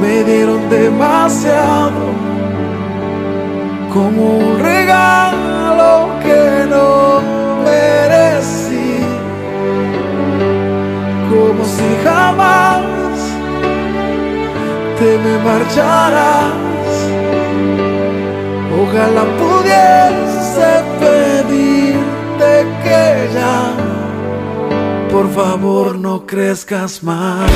me dieron demasiado, como un regalo que no merecí, como si jamás te me marcharas. Ojalá pudiese pedirte que ya por favor no crezcas más.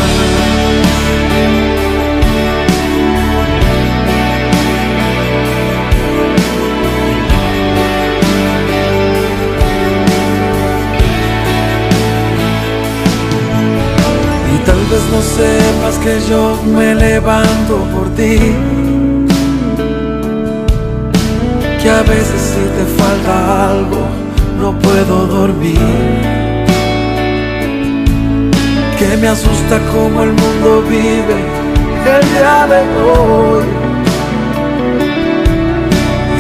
No sepas que yo me levanto por ti. Que a veces si te falta algo no puedo dormir que me asusta como el mundo vive el día de hoy.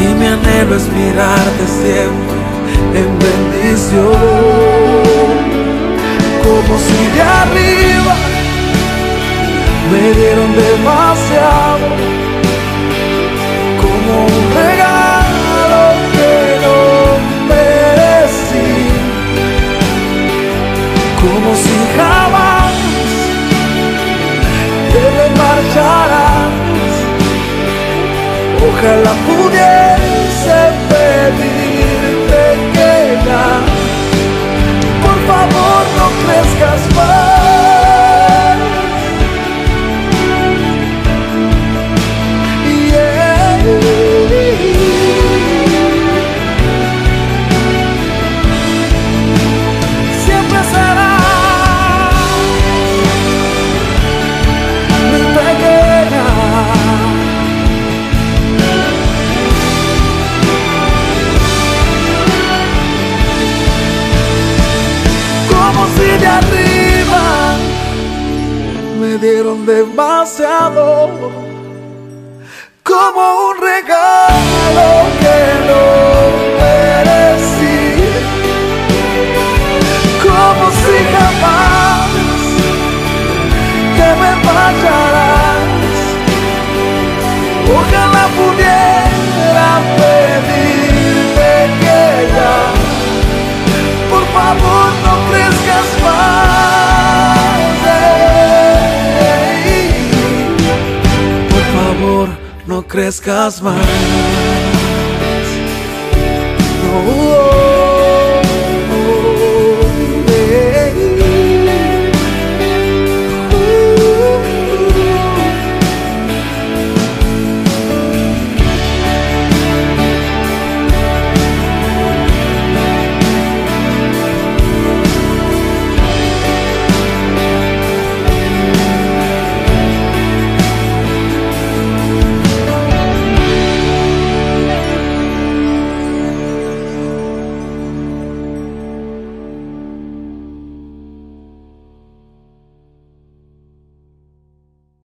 Y mi anhelo es mirarte siempre en bendición, como si de arriba me dieron demasiado, como un regalo que no merecí, como si jamás Ojalá pudiese arriba. Me dieron demasiado, como un regalo crezcas más.